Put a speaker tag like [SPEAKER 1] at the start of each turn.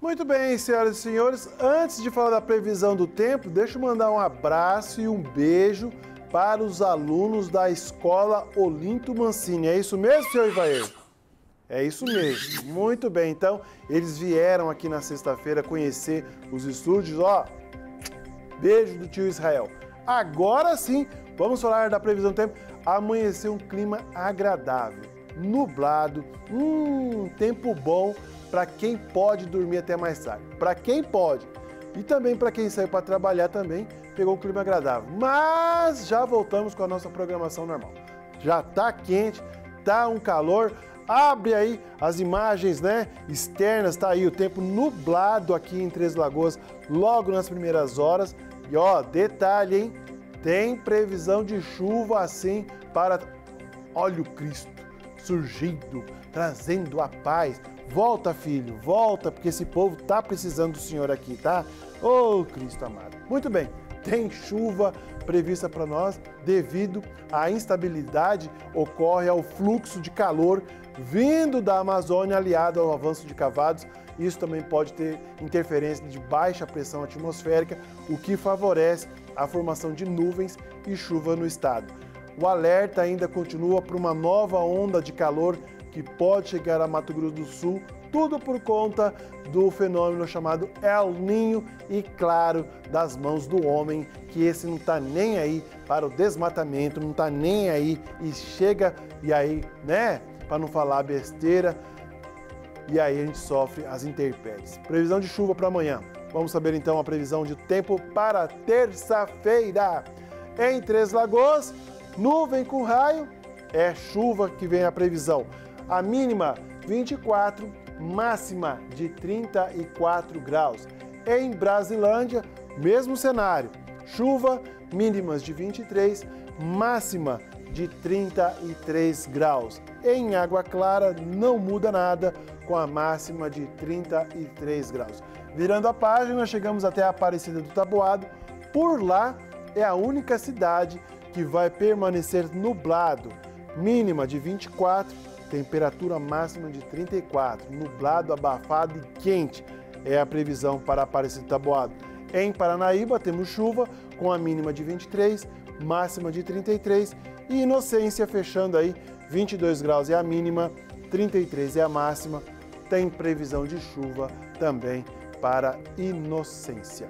[SPEAKER 1] Muito bem, senhoras e senhores, antes de falar da previsão do tempo, deixa eu mandar um abraço e um beijo para os alunos da Escola Olinto Mancini. É isso mesmo, senhor Ivair? É isso mesmo. Muito bem. Então, eles vieram aqui na sexta-feira conhecer os estúdios. Ó, beijo do tio Israel. Agora sim, vamos falar da previsão do tempo. Amanheceu um clima agradável, nublado, hum, tempo bom para quem pode dormir até mais tarde. Para quem pode. E também para quem saiu para trabalhar também, pegou um clima agradável. Mas já voltamos com a nossa programação normal. Já tá quente, tá um calor. Abre aí as imagens, né, externas, tá aí o tempo nublado aqui em Três Lagoas, logo nas primeiras horas. E ó, detalhe, hein? Tem previsão de chuva assim para olha o Cristo surgindo, trazendo a paz. Volta, filho, volta, porque esse povo tá precisando do Senhor aqui, tá? Ô, oh, Cristo amado. Muito bem, tem chuva prevista para nós devido à instabilidade ocorre ao fluxo de calor vindo da Amazônia aliado ao avanço de cavados. Isso também pode ter interferência de baixa pressão atmosférica, o que favorece a formação de nuvens e chuva no estado. O alerta ainda continua para uma nova onda de calor que pode chegar a Mato Grosso do Sul, tudo por conta do fenômeno chamado El Ninho e, claro, das mãos do homem, que esse não está nem aí para o desmatamento, não está nem aí e chega e aí, né, para não falar besteira, e aí a gente sofre as intempéries. Previsão de chuva para amanhã. Vamos saber então a previsão de tempo para terça-feira. Em Três Lagoas, nuvem com raio, é chuva que vem a previsão. A mínima 24, máxima de 34 graus. Em Brasilândia, mesmo cenário. Chuva, mínimas de 23, máxima de 33 graus. Em Água Clara não muda nada, com a máxima de 33 graus. Virando a página, chegamos até a Aparecida do Taboado. Por lá é a única cidade que vai permanecer nublado, mínima de 24 temperatura máxima de 34, nublado, abafado e quente é a previsão para Aparecido Taboado. Em Paranaíba temos chuva com a mínima de 23, máxima de 33 e Inocência fechando aí 22 graus é a mínima, 33 é a máxima. Tem previsão de chuva também para Inocência.